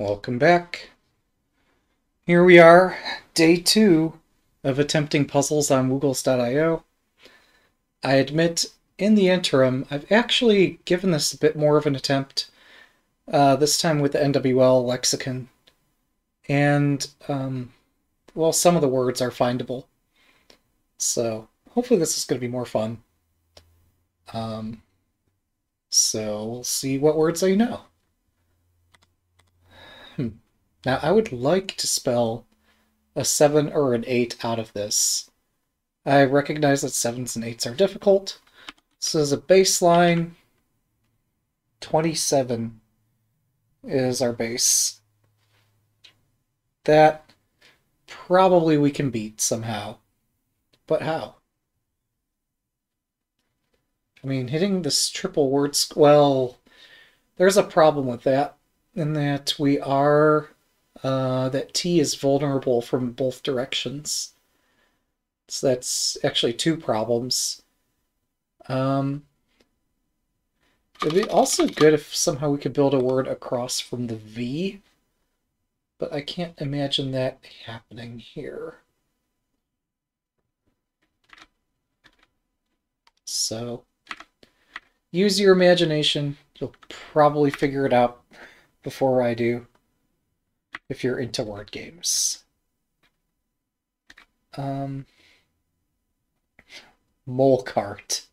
Welcome back. Here we are, day two of attempting puzzles on Woogles.io. I admit, in the interim, I've actually given this a bit more of an attempt, uh, this time with the NWL lexicon. And, um, well, some of the words are findable. So, hopefully this is going to be more fun. Um, so, we'll see what words I know. Now, I would like to spell a 7 or an 8 out of this. I recognize that 7s and 8s are difficult. So as a baseline, 27 is our base. That probably we can beat somehow. But how? I mean, hitting this triple word, well, there's a problem with that in that we are uh, that T is vulnerable from both directions. So that's actually two problems. Um, it'd be also good if somehow we could build a word across from the V, but I can't imagine that happening here. So, use your imagination. You'll probably figure it out before I do, if you're into word games. Um, mole cart.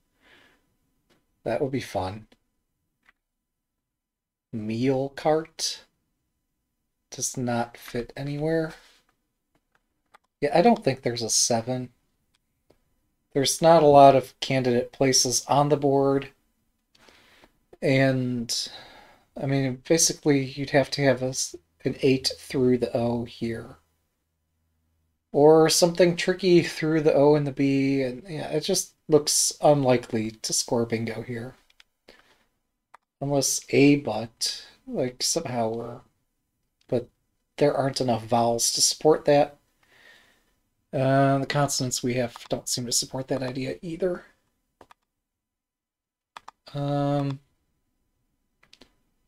That would be fun. Meal cart does not fit anywhere. Yeah, I don't think there's a seven. There's not a lot of candidate places on the board. And I mean, basically, you'd have to have a, an 8 through the O here. Or something tricky through the O and the B, and yeah, it just looks unlikely to score bingo here. Unless A but, like, somehow we're... But there aren't enough vowels to support that. Uh, the consonants we have don't seem to support that idea either. Um...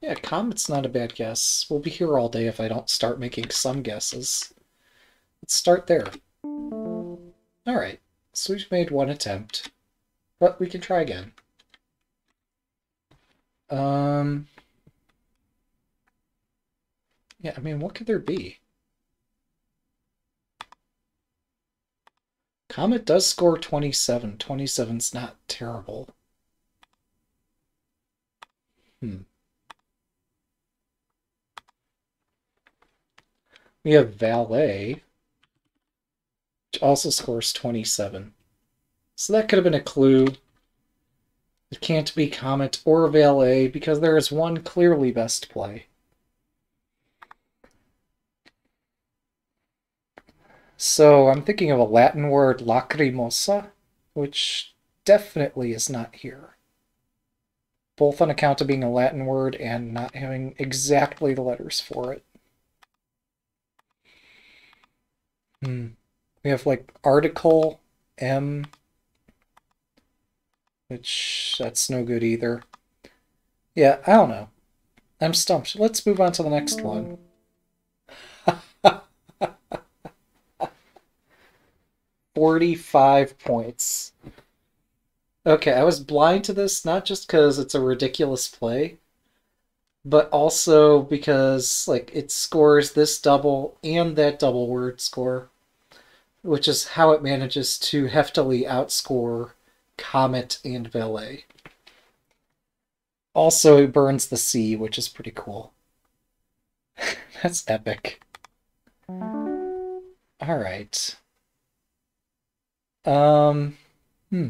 Yeah, Comet's not a bad guess. We'll be here all day if I don't start making some guesses. Let's start there. Alright, so we've made one attempt, but we can try again. Um... Yeah, I mean, what could there be? Comet does score 27. 27's not terrible. Hmm. We have Valet, which also scores 27. So that could have been a clue. It can't be Comet or Valet because there is one clearly best play. So I'm thinking of a Latin word, lacrimosa, which definitely is not here. Both on account of being a Latin word and not having exactly the letters for it. Hmm. We have like article M, which that's no good either. Yeah, I don't know. I'm stumped. Let's move on to the next one. Forty-five points. Okay, I was blind to this not just because it's a ridiculous play, but also because like it scores this double and that double word score which is how it manages to heftily outscore Comet and Valet. Also, it burns the sea, which is pretty cool. That's epic. Alright. Um, hmm.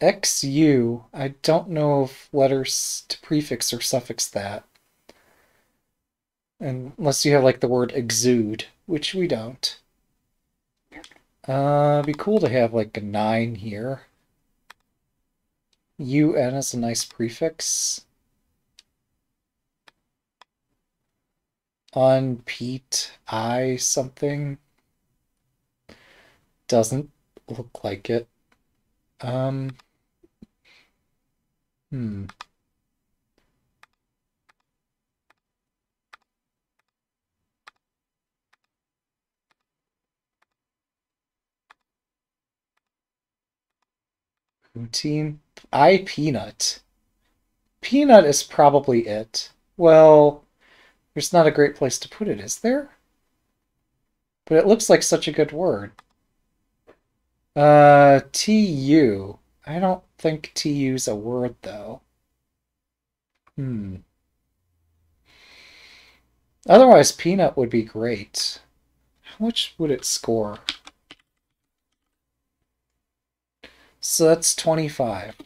XU, I don't know if letters to prefix or suffix that. Unless you have like the word exude, which we don't. Uh, be cool to have like a 9 here. UN is a nice prefix. On Pete, I something. Doesn't look like it. Um. Hmm. Routine. I peanut. Peanut is probably it. Well, there's not a great place to put it, is there? But it looks like such a good word. Uh, TU. I don't think TU's a word, though. Hmm. Otherwise, peanut would be great. How much would it score? So that's 25.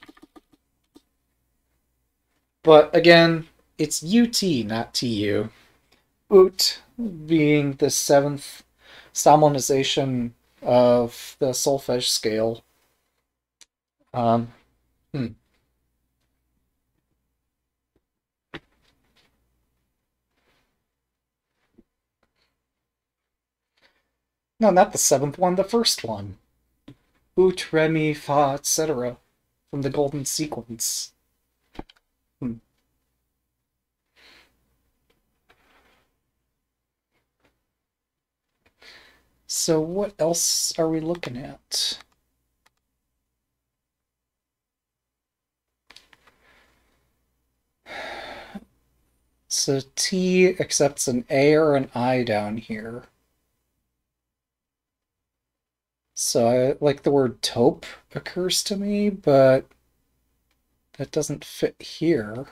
But again, it's UT, not TU. Being the seventh Solmization of the solfege scale. Um, hmm. No, not the seventh one, the first one. Ut, re, fa, etc. From the golden sequence. Hmm. So what else are we looking at? So T accepts an A or an I down here. So I like the word taupe occurs to me, but that doesn't fit here.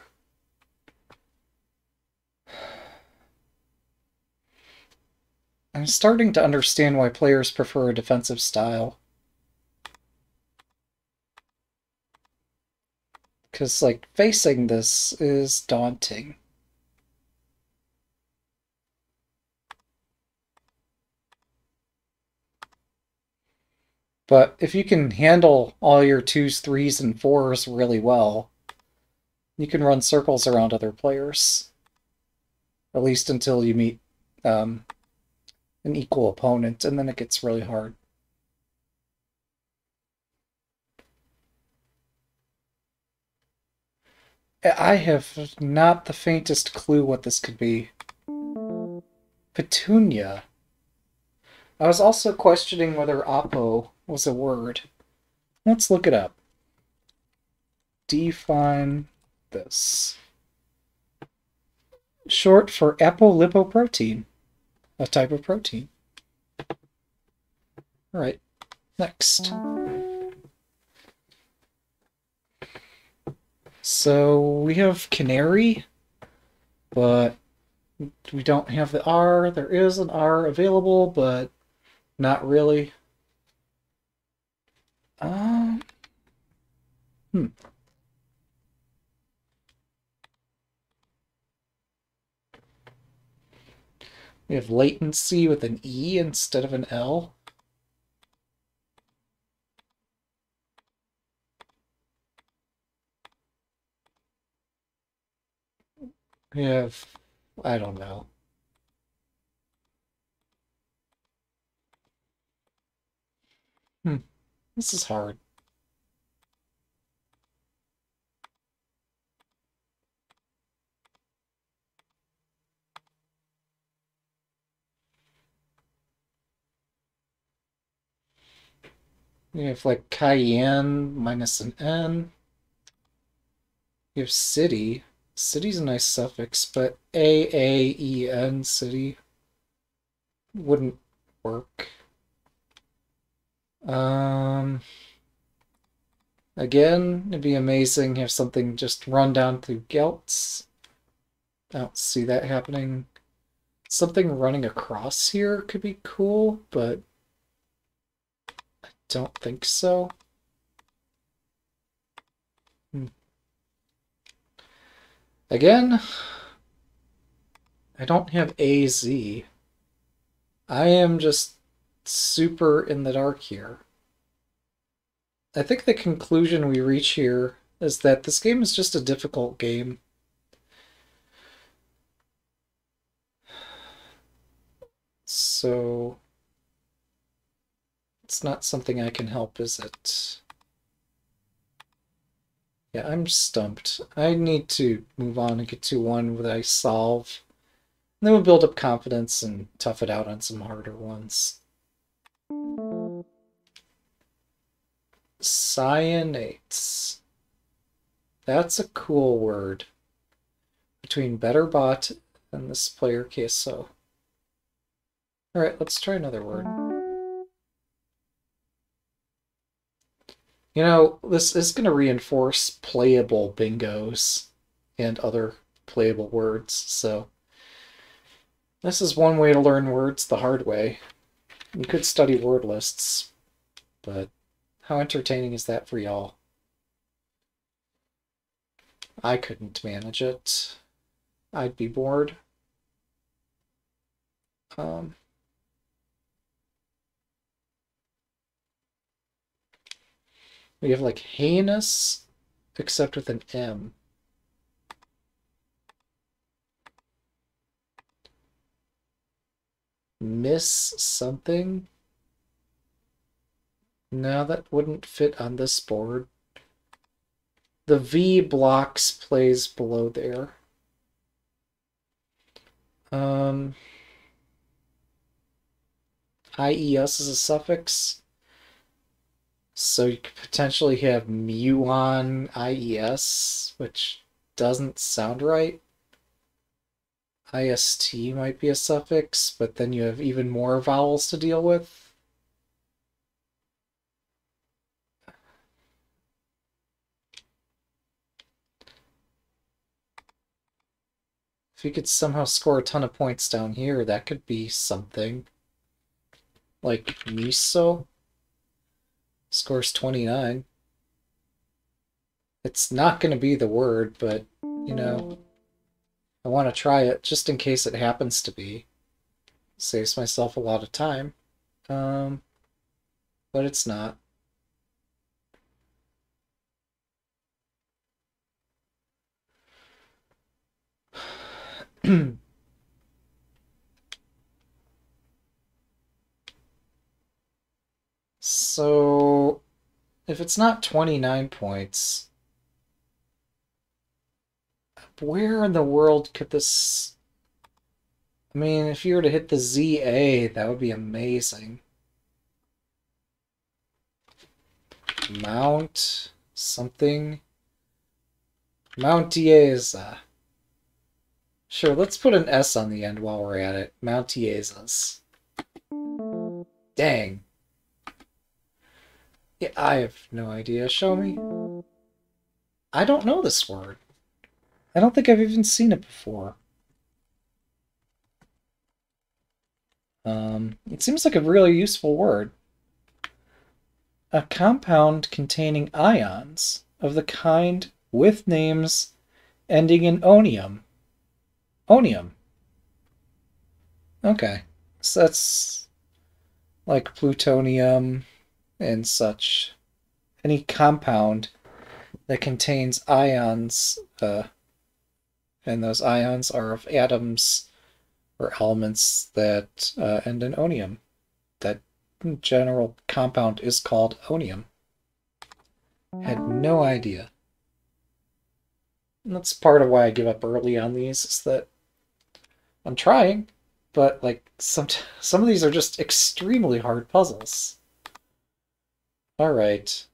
I'm starting to understand why players prefer a defensive style. Because, like, facing this is daunting. But if you can handle all your twos, threes, and fours really well, you can run circles around other players. At least until you meet um, an equal opponent, and then it gets really hard. I have not the faintest clue what this could be. Petunia. I was also questioning whether Oppo was a word. Let's look it up. Define this. Short for apolipoprotein, a type of protein. All right, next. So we have canary, but we don't have the R. There is an R available, but not really. Hmm. We have latency with an E instead of an L. We have, I don't know. Hmm. This is hard. We have like Cayenne minus an N. We have city. City's a nice suffix, but A-A-E-N city wouldn't work. Um, again, it'd be amazing if something just run down through Gelts. I don't see that happening. Something running across here could be cool, but don't think so. Hmm. Again, I don't have AZ. I am just super in the dark here. I think the conclusion we reach here is that this game is just a difficult game. So it's not something I can help, is it? Yeah, I'm stumped. I need to move on and get to one that I solve. And then we'll build up confidence and tough it out on some harder ones. Cyanates. That's a cool word. Between Betterbot and this player queso. Alright, let's try another word. You know, this is going to reinforce playable bingos and other playable words, so this is one way to learn words the hard way. You could study word lists, but how entertaining is that for y'all? I couldn't manage it. I'd be bored. Um, we have like heinous, except with an M. Miss something? No, that wouldn't fit on this board. The V blocks plays below there. Um, IES is a suffix. So you could potentially have muon IES, which doesn't sound right. IST might be a suffix, but then you have even more vowels to deal with. If you could somehow score a ton of points down here, that could be something. Like miso scores 29. It's not going to be the word, but, you know, I want to try it just in case it happens to be. Saves myself a lot of time. Um, but it's not. so, if it's not 29 points, where in the world could this... I mean, if you were to hit the ZA, that would be amazing. Mount something. Mount Dieza. Sure, let's put an S on the end while we're at it. Mount Diezas. Dang. Yeah, I have no idea. Show me. I don't know this word. I don't think I've even seen it before. Um, it seems like a really useful word. A compound containing ions of the kind with names ending in onium. Onium. Okay. So that's like plutonium and such. Any compound that contains ions uh, and those ions are of atoms or elements that uh, end in onium. That general compound is called onium. Had no idea. And that's part of why I give up early on these, is that I'm trying, but like some some of these are just extremely hard puzzles. All right.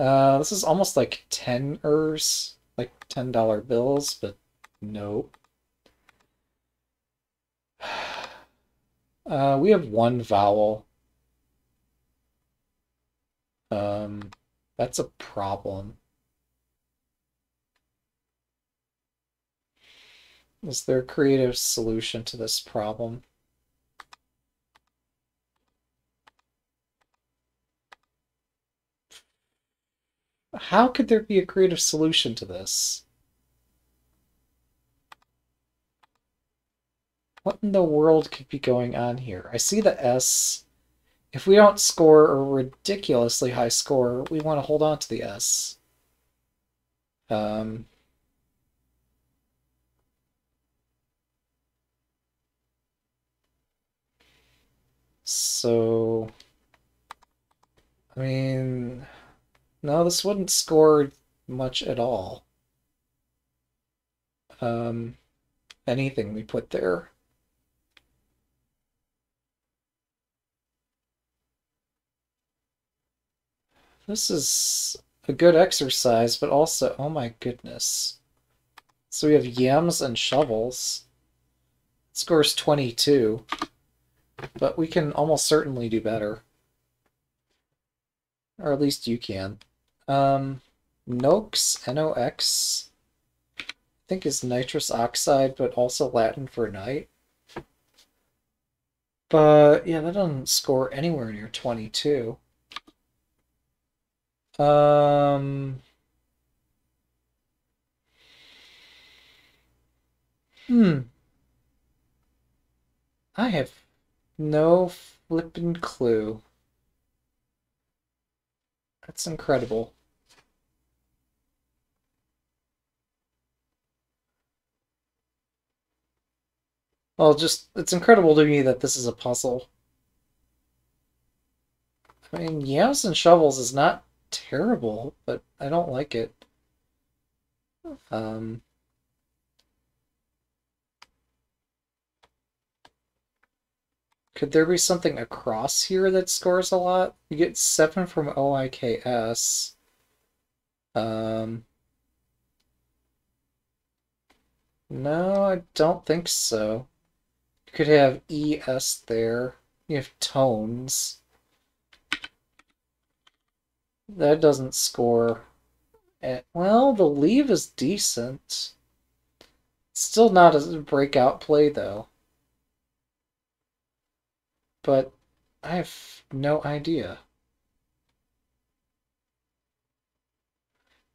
Uh, this is almost like 10 ers like $10 bills, but nope. Uh, we have one vowel. Um, that's a problem. Is there a creative solution to this problem? How could there be a creative solution to this? What in the world could be going on here? I see the S. If we don't score a ridiculously high score, we want to hold on to the S. Um, so, I mean... No, this wouldn't score much at all. Um, anything we put there. this is a good exercise, but also, oh my goodness. So we have yams and shovels. It Scores 22, but we can almost certainly do better. Or at least you can. Um, Nox, N-O-X, I think is nitrous oxide, but also Latin for night. But, yeah, that doesn't score anywhere near 22. Um... Hmm. I have no flippin' clue. That's incredible. Well, just, it's incredible to me that this is a puzzle. I mean, Yams and Shovels is not terrible, but I don't like it. Um... Could there be something across here that scores a lot? You get 7 from OIKS. Um, no, I don't think so. You could have ES there. You have tones. That doesn't score. At, well, the leave is decent. Still not a breakout play, though but I have no idea.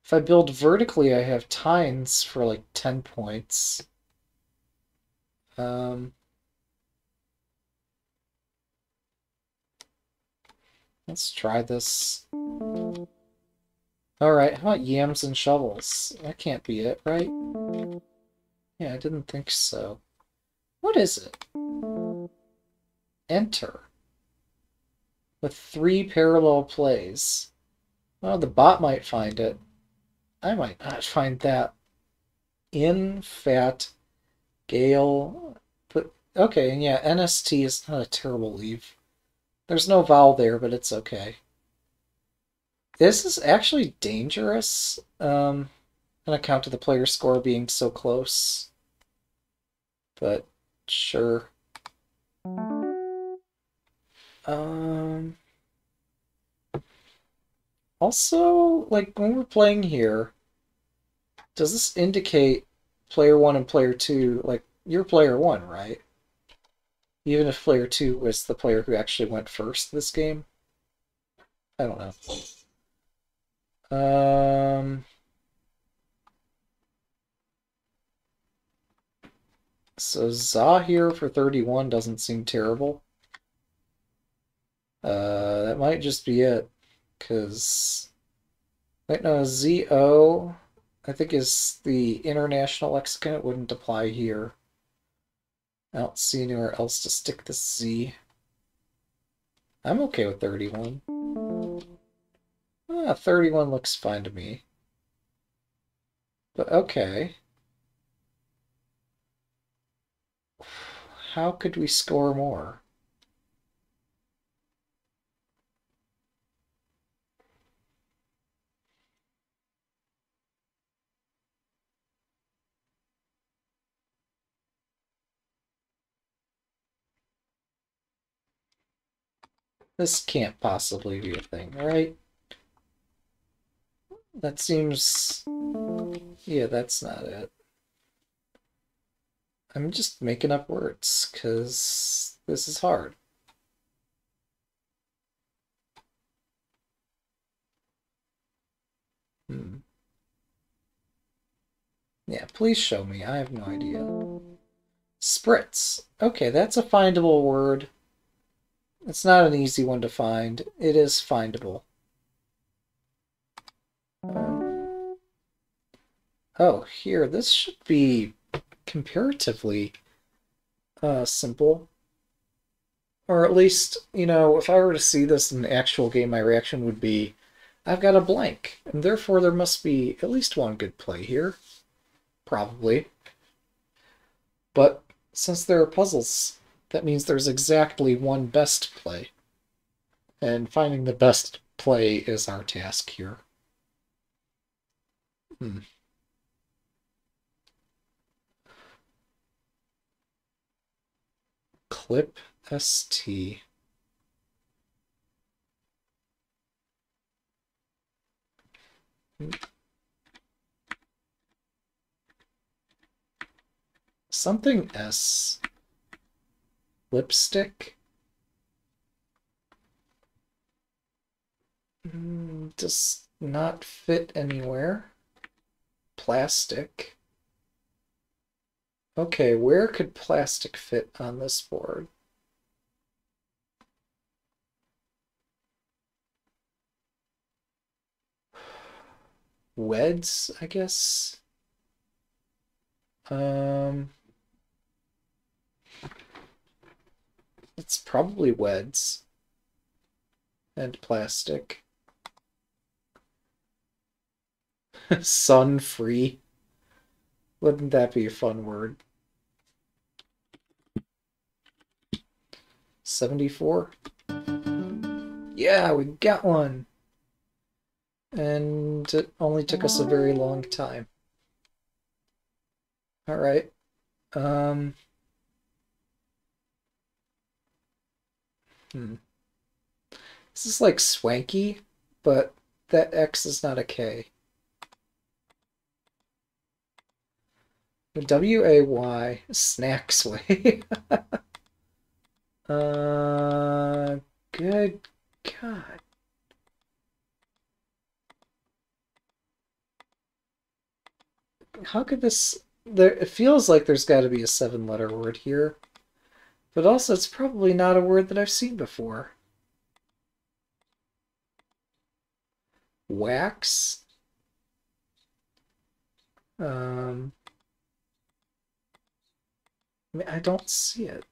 If I build vertically, I have tines for like 10 points. Um, let's try this. Alright, how about yams and shovels? That can't be it, right? Yeah, I didn't think so. What is it? Enter with three parallel plays. Well, the bot might find it. I might not find that. In fat Gale. But okay, and yeah, NST is not a terrible leave. There's no vowel there, but it's okay. This is actually dangerous um, on account of the player score being so close. But sure. Um. Also, like when we're playing here, does this indicate player one and player two? Like you're player one, right? Even if player two was the player who actually went first this game. I don't know. Um. So here for 31 doesn't seem terrible. Uh, that might just be it, because... Wait, no, ZO, I think is the international lexicon. It wouldn't apply here. I don't see anywhere else to stick the Z. I'm okay with 31. Ah, 31 looks fine to me. But okay. How could we score more? This can't possibly be a thing, right? That seems... Yeah, that's not it. I'm just making up words, because this is hard. Hmm. Yeah, please show me. I have no idea. Spritz. Okay, that's a findable word. It's not an easy one to find. It is findable. Um, oh, here, this should be comparatively uh, simple. Or at least, you know, if I were to see this in actual game, my reaction would be, I've got a blank, and therefore there must be at least one good play here. Probably. But since there are puzzles that means there's exactly one best play. And finding the best play is our task here. Hmm. Clip ST. Something S. Lipstick? Mm, does not fit anywhere. Plastic. Okay, where could plastic fit on this board? Weds, I guess. Um, it's probably weds and plastic. Sun free. Wouldn't that be a fun word? 74? Yeah, we got one! And it only took us a very long time. Alright. Um... Hmm. This is like swanky, but that X is not a K. W A Y snacks way. uh, good God. How could this? There, it feels like there's got to be a seven-letter word here, but also it's probably not a word that I've seen before. Wax. Um. I mean, I don't see it.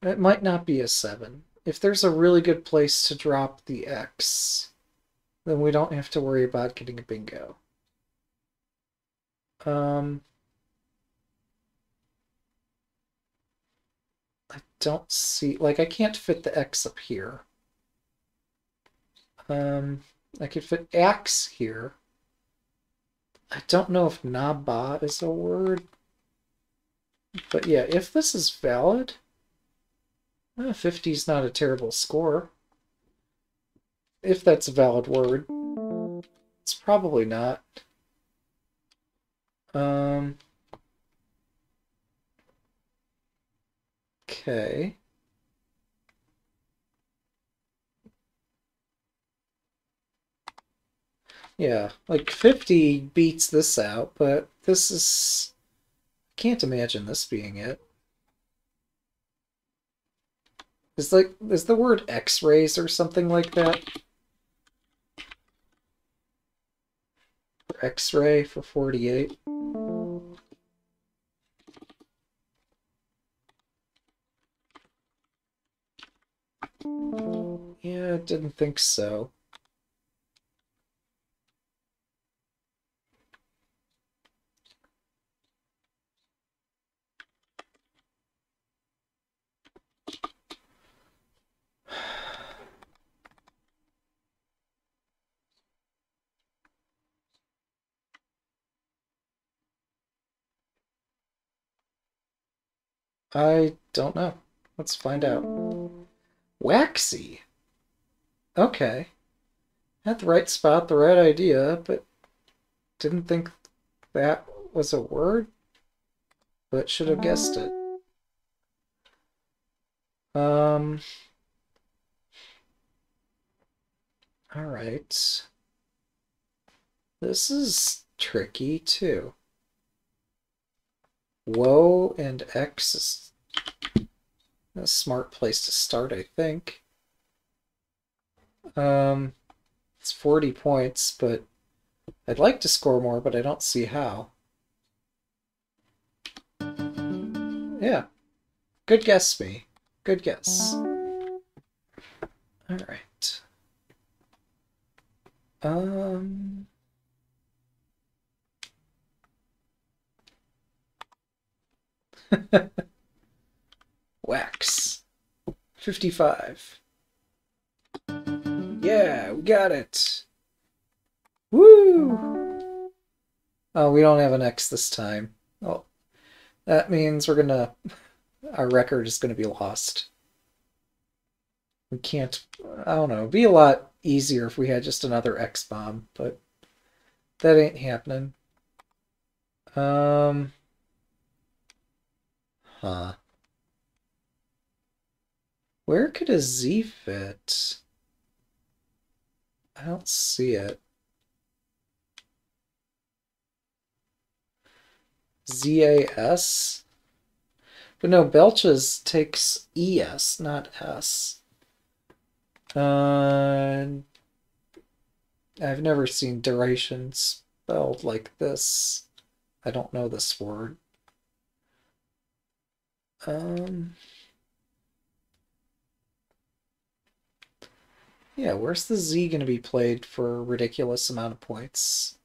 It might not be a 7. If there's a really good place to drop the X, then we don't have to worry about getting a bingo. Um, I don't see... Like, I can't fit the X up here. Um... I could fit axe here. I don't know if Naba is a word. But yeah, if this is valid, eh, 50 is not a terrible score. If that's a valid word. It's probably not. Um... Okay. Yeah, like 50 beats this out, but this is... I can't imagine this being it. Is like is the word X-rays or something like that? X-ray for 48. Yeah, I didn't think so. I don't know. Let's find out. Waxy. Okay. Had the right spot, the right idea, but didn't think that was a word, but should have guessed it. Um. All right. This is tricky too. Woe and X is a smart place to start, I think. Um, it's 40 points, but I'd like to score more, but I don't see how. Yeah. Good guess, me. Good guess. Alright. Um... Wax. 55. Yeah, we got it. Woo! Oh, we don't have an X this time. Oh, that means we're gonna... Our record is gonna be lost. We can't... I don't know. Be a lot easier if we had just another X bomb, but that ain't happening. Um... Huh. Where could a Z fit? I don't see it. ZAS? But no, Belches takes ES, not S. Uh, I've never seen duration spelled like this. I don't know this word. Um, yeah, where's the Z going to be played for a ridiculous amount of points?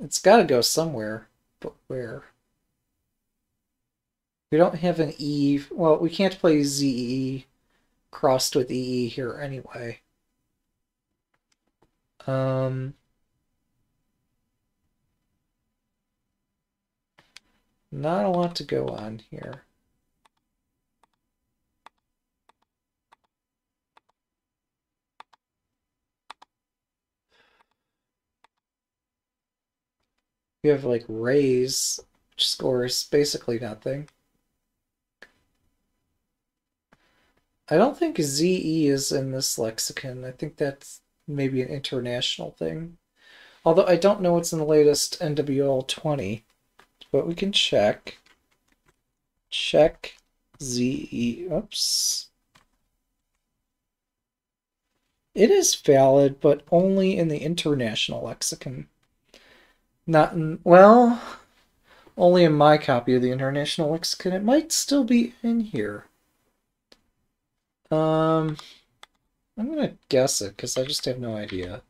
It's got to go somewhere, but where? We don't have an E. Well, we can't play ZE crossed with EE here anyway. Um, not a lot to go on here. We have like raise, which scores basically nothing. I don't think ZE is in this lexicon. I think that's maybe an international thing. Although I don't know what's in the latest NWL 20, but we can check. Check ZE. Oops. It is valid, but only in the international lexicon. Not in, well, only in my copy of the international lexicon. It might still be in here. Um, I'm gonna guess it because I just have no idea.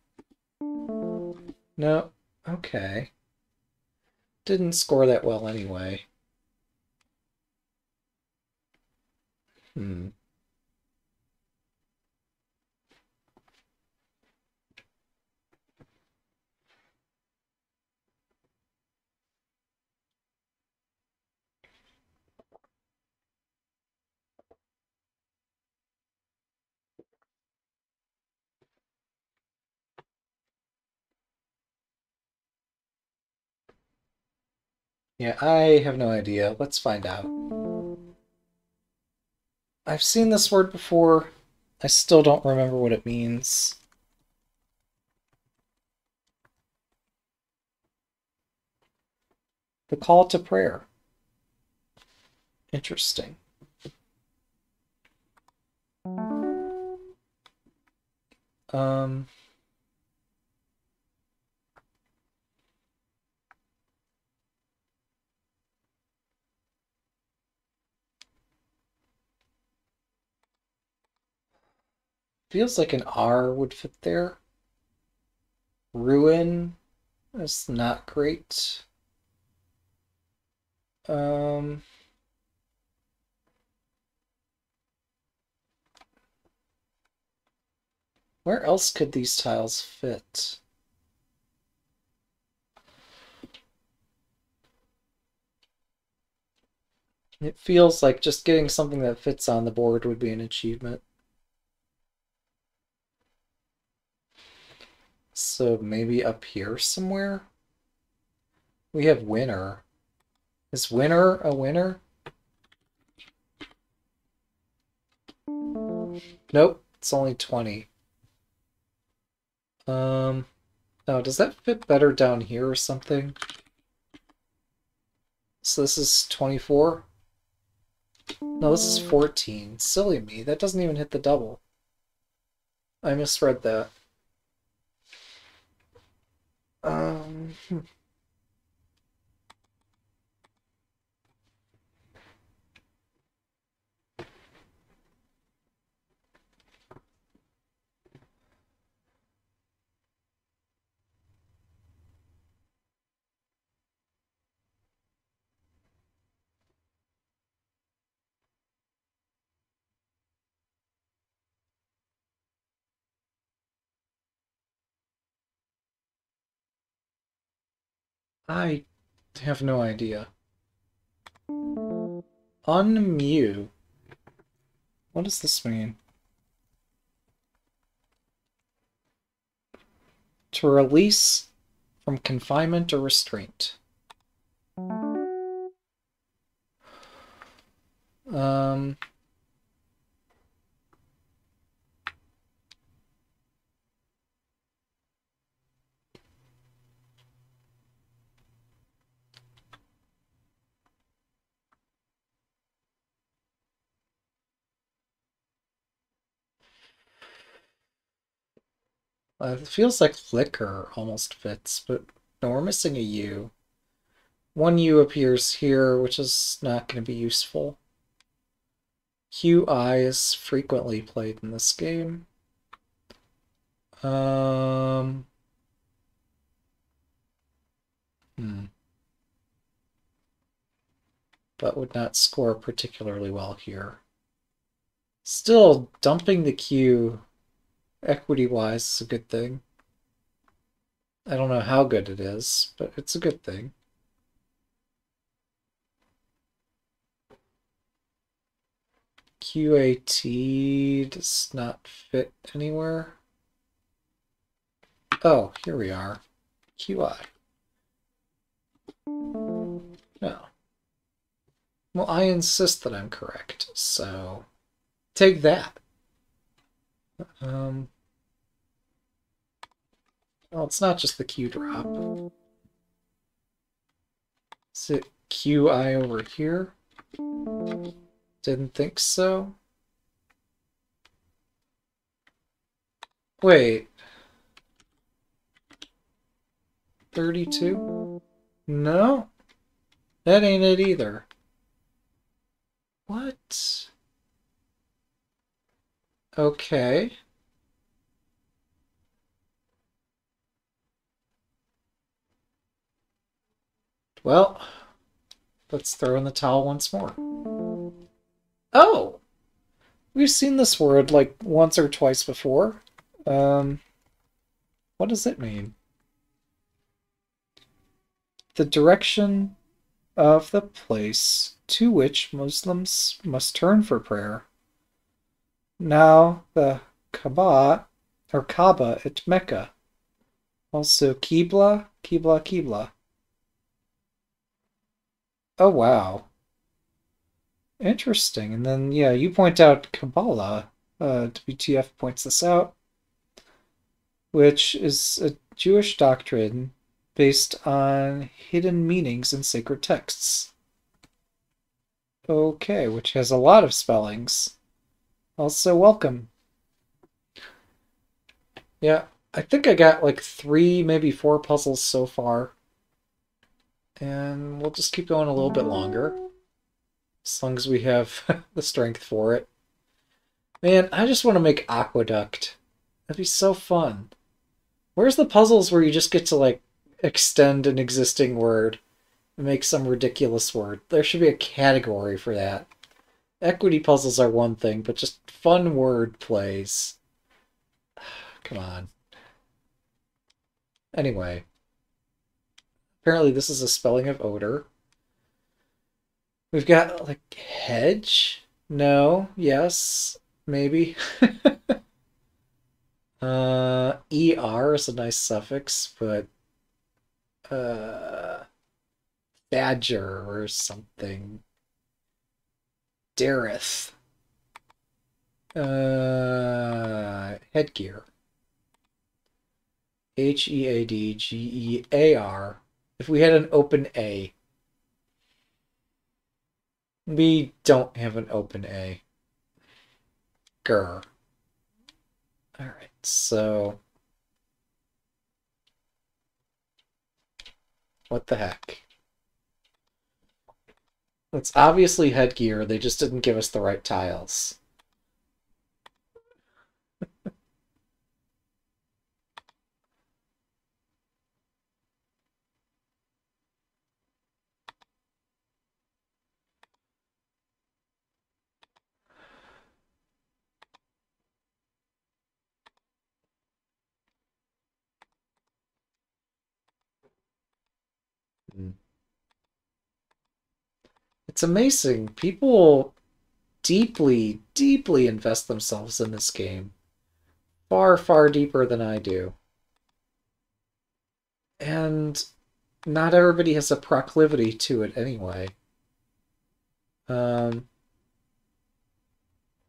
No, okay. Didn't score that well anyway. Hmm. Yeah, I have no idea. Let's find out. I've seen this word before. I still don't remember what it means. The call to prayer. Interesting. Um... Feels like an R would fit there. Ruin is not great. Um, where else could these tiles fit? It feels like just getting something that fits on the board would be an achievement. So maybe up here somewhere? We have winner. Is winner a winner? Nope, it's only 20. Um, oh, does that fit better down here or something? So this is 24? No, this is 14. Silly me, that doesn't even hit the double. I misread that. Um, I have no idea. Unmute. What does this mean? To release from confinement or restraint. Um... Uh, it feels like Flicker almost fits, but no, we're missing a U. One U appears here, which is not going to be useful. QI is frequently played in this game. Um... Hmm. But would not score particularly well here. Still, dumping the Q equity-wise is a good thing. I don't know how good it is, but it's a good thing. QAT does not fit anywhere. Oh, here we are. QI. No. Well, I insist that I'm correct, so take that. Um, well, it's not just the Q drop. Is it QI over here? Didn't think so. Wait. 32? No? That ain't it either. What? Okay. Well, let's throw in the towel once more. Oh! We've seen this word like once or twice before. Um, what does it mean? The direction of the place to which Muslims must turn for prayer. Now the Kaaba, or Kaaba at Mecca. Also Qibla, Qibla, Qibla. Oh, wow. Interesting. And then, yeah, you point out Kabbalah. Uh, WTF points this out, which is a Jewish doctrine based on hidden meanings in sacred texts. Okay, which has a lot of spellings. Also, welcome. Yeah, I think I got like three, maybe four puzzles so far. And we'll just keep going a little bit longer. As long as we have the strength for it. Man, I just want to make Aqueduct. That'd be so fun. Where's the puzzles where you just get to, like, extend an existing word and make some ridiculous word? There should be a category for that. Equity puzzles are one thing, but just fun word plays. Come on. Anyway. Apparently this is a spelling of odor. We've got, like, hedge? No. Yes. Maybe. uh, ER is a nice suffix, but... Uh, badger or something. Dareth. Uh, headgear. H E A D G E A R. If we had an open A. We don't have an open A. Grr. Alright, so. What the heck? It's obviously headgear, they just didn't give us the right tiles. It's amazing. People deeply, deeply invest themselves in this game. Far, far deeper than I do. And not everybody has a proclivity to it anyway. Um,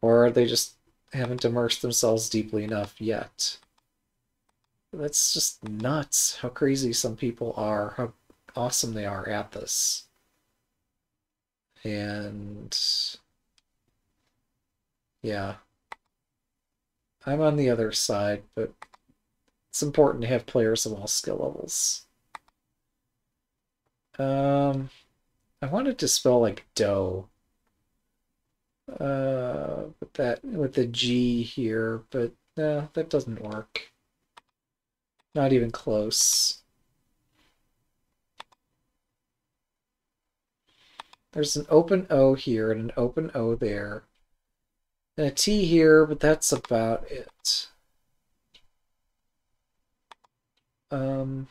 or they just haven't immersed themselves deeply enough yet. That's just nuts how crazy some people are, how awesome they are at this. And yeah. I'm on the other side, but it's important to have players of all skill levels. Um, I wanted to spell like dough. Uh, with that with the G here, but no, that doesn't work. Not even close. There's an open O here and an open O there. And a T here, but that's about it. Um,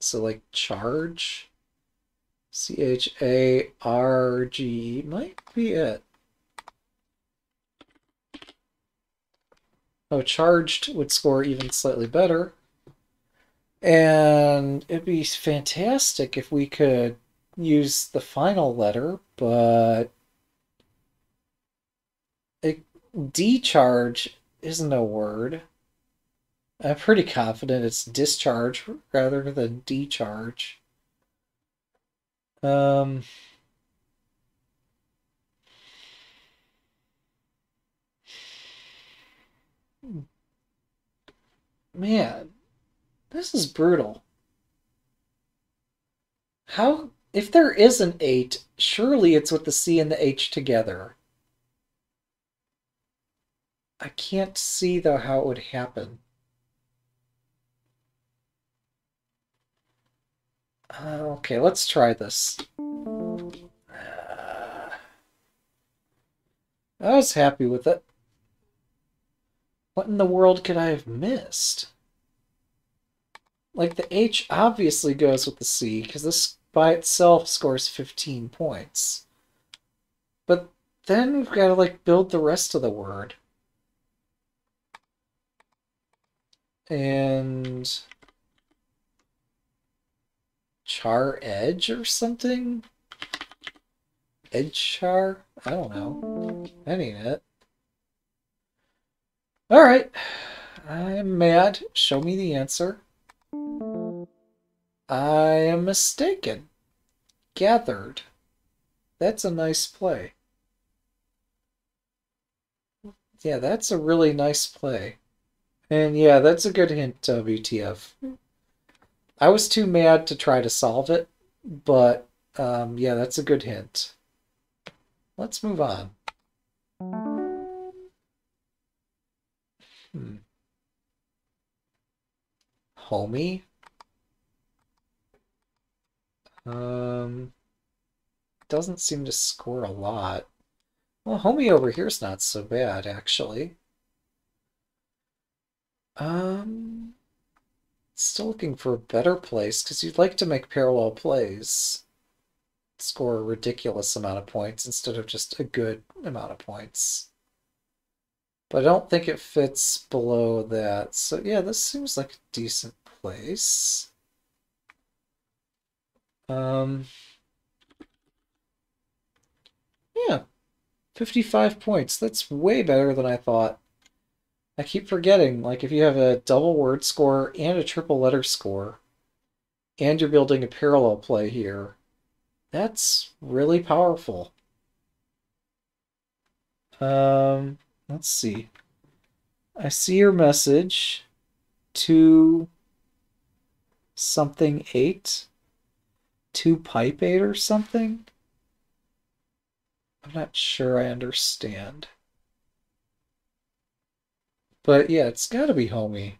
so like charge, C H A R G might be it. Oh, charged would score even slightly better. And it'd be fantastic if we could use the final letter, but decharge isn't a word. I'm pretty confident it's discharge rather than decharge. Um, man, this is brutal. How, if there is an 8, surely it's with the C and the H together. I can't see, though, how it would happen. Uh, okay, let's try this. Uh, I was happy with it. What in the world could I have missed? Like, the H obviously goes with the C, because this by itself scores 15 points. But then we've got to, like, build the rest of the word. And char edge or something? Edge char? I don't know. That ain't it. Alright. I'm mad. Show me the answer. I am mistaken. Gathered. That's a nice play. Yeah, that's a really nice play. And yeah, that's a good hint, WTF. I was too mad to try to solve it, but um, yeah, that's a good hint. Let's move on. Hmm. Homie? Um, doesn't seem to score a lot. Well, homie over here's not so bad, actually. Um, Still looking for a better place, because you'd like to make parallel plays. Score a ridiculous amount of points instead of just a good amount of points. But I don't think it fits below that. So yeah, this seems like a decent place. Um, yeah, 55 points. That's way better than I thought. I keep forgetting, like, if you have a double word score and a triple letter score, and you're building a parallel play here, that's really powerful. Um, let's see. I see your message to something 8, to pipe 8 or something. I'm not sure I understand. But yeah, it's got to be homie.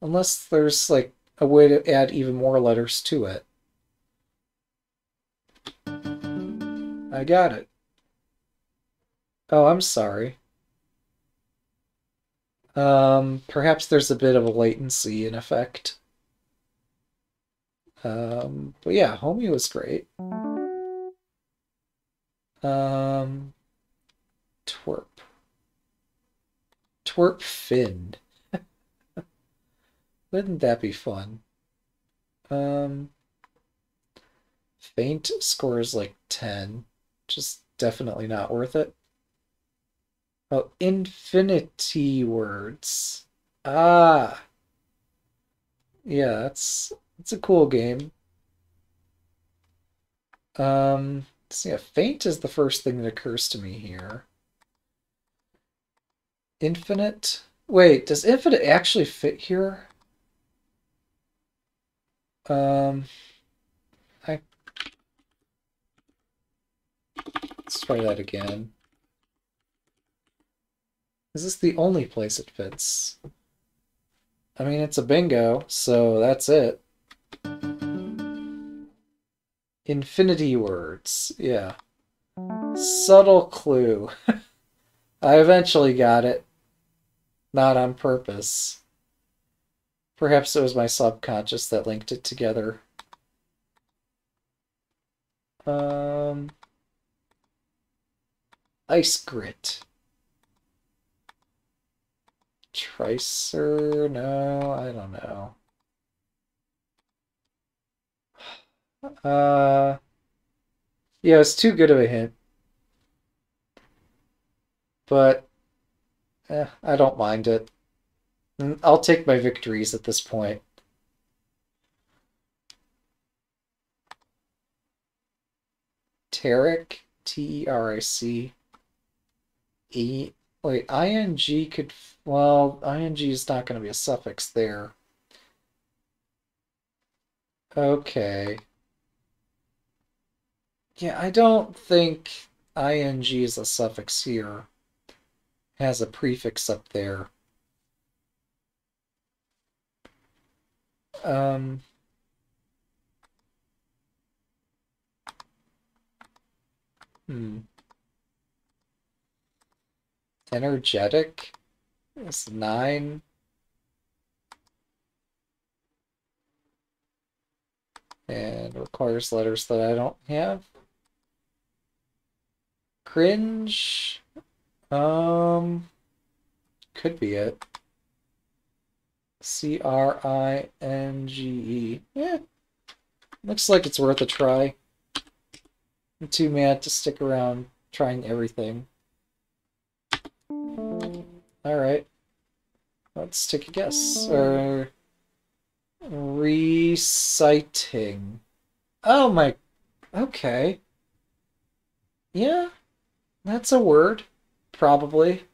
Unless there's like a way to add even more letters to it. I got it. Oh, I'm sorry. Um, perhaps there's a bit of a latency in effect. Um, but yeah, Homie was great. Um, twerp. Twerp Finn. Wouldn't that be fun? Um, Faint scores like 10. Just definitely not worth it. Oh, infinity words. Ah. Yeah, that's it's a cool game. Um, see, yeah, faint is the first thing that occurs to me here. Infinite? Wait, does infinite actually fit here? Um, I... Let's try that again. Is this the only place it fits? I mean, it's a bingo, so that's it. Infinity words, yeah. Subtle clue. I eventually got it. Not on purpose. Perhaps it was my subconscious that linked it together. Um, ice grit. Tricer? No, I don't know. Uh, yeah, it's too good of a hint. But eh, I don't mind it. I'll take my victories at this point. Tarek, T-E-R-I-C. E, wait, ing could, well, ing is not going to be a suffix there. Okay. Yeah, I don't think ing is a suffix here. Has a prefix up there. Um, hmm. Energetic is nine. And requires letters that I don't have. Cringe. Um, could be it. C R I N G E. Yeah, looks like it's worth a try. I'm too mad to stick around trying everything. Alright. Let's take a guess. Or reciting. Oh my okay. Yeah. That's a word. Probably.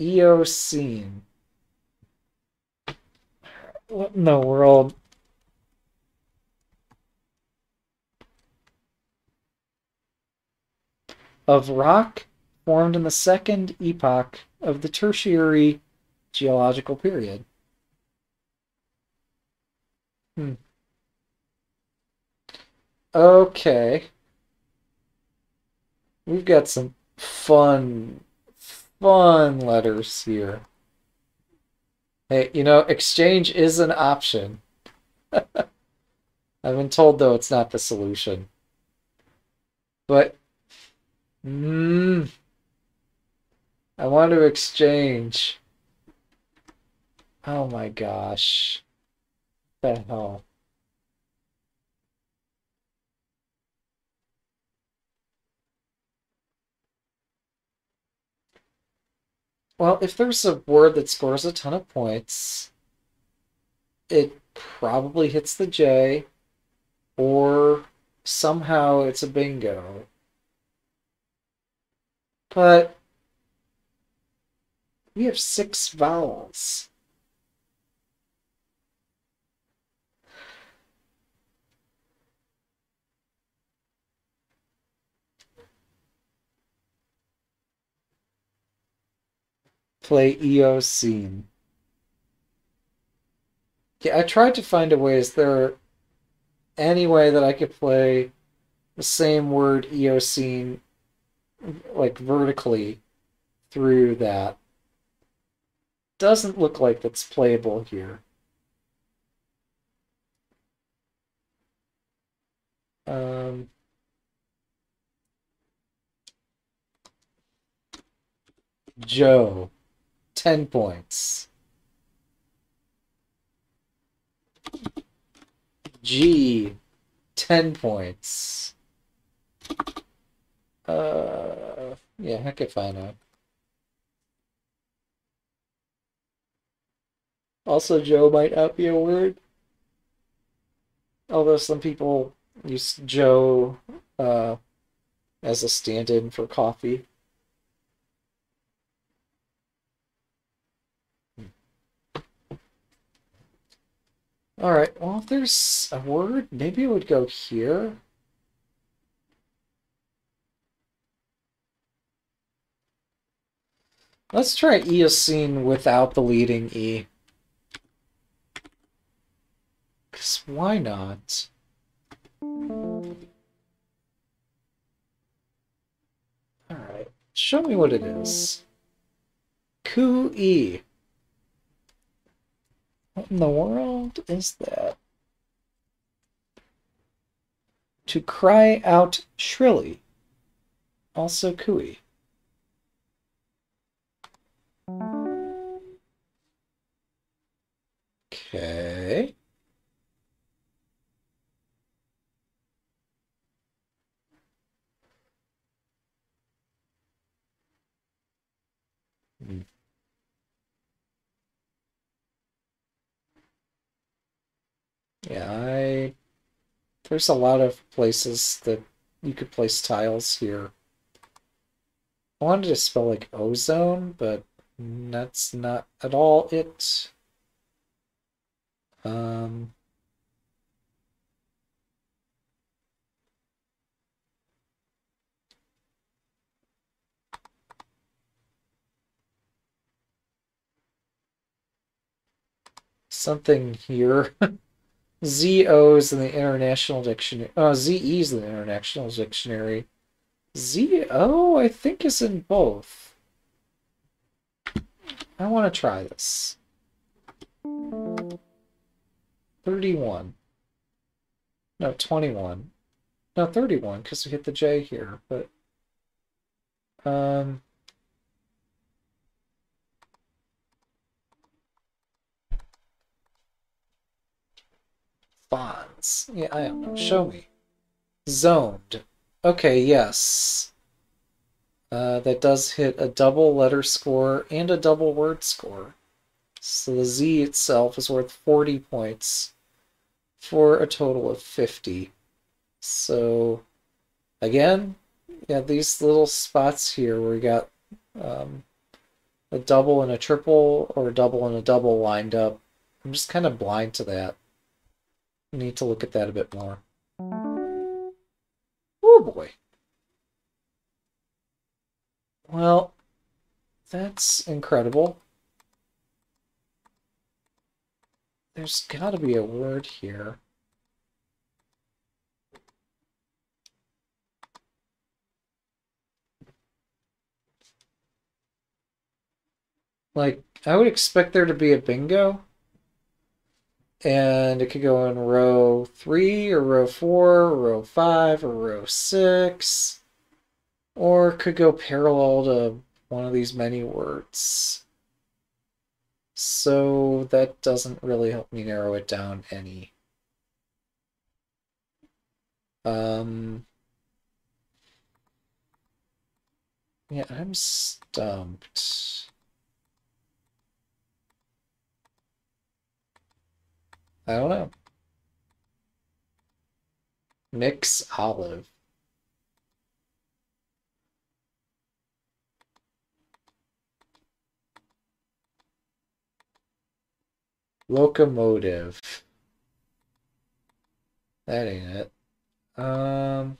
Eocene. What in the world? Of rock formed in the second epoch of the Tertiary geological period. Hmm. Okay. We've got some fun fun letters here. Hey, you know, exchange is an option. I've been told, though, it's not the solution. But, mm, I want to exchange. Oh my gosh. What the hell? Well, if there's a word that scores a ton of points, it probably hits the J, or somehow it's a bingo. But we have six vowels. play Eocene. Yeah, I tried to find a way. Is there any way that I could play the same word Eocene, like vertically, through that? Doesn't look like it's playable here. Um, Joe. 10 points. G, 10 points. Uh, yeah, heck if I know. Also, Joe might not be a word. Although some people use Joe uh, as a stand in for coffee. Alright, well, if there's a word, maybe it would go here. Let's try Eocene without the leading E. Because why not? Alright, show me what it is. Ku-E. What in the world is that? To cry out shrilly. Also cooey. Okay. Hmm. Yeah, I... There's a lot of places that you could place tiles here. I wanted to spell like ozone, but that's not at all it. Um... Something here. ZO's in the International Dictionary. Oh, ZE's in the International Dictionary. ZO, I think, is in both. I want to try this. 31. No, 21. No, 31, because we hit the J here, but... Um... bonds. Yeah, I. Show me. Zoned. Okay, yes. Uh, that does hit a double letter score and a double word score. So the Z itself is worth 40 points for a total of 50. So, again, yeah, these little spots here where we got um, a double and a triple or a double and a double lined up. I'm just kind of blind to that need to look at that a bit more. Oh boy. Well, that's incredible. There's got to be a word here. Like, I would expect there to be a bingo and it could go in row three or row four, or row five or row six, or it could go parallel to one of these many words. So that doesn't really help me narrow it down any. Um, yeah, I'm stumped. I don't know. Mix olive. Locomotive. That ain't it. Uh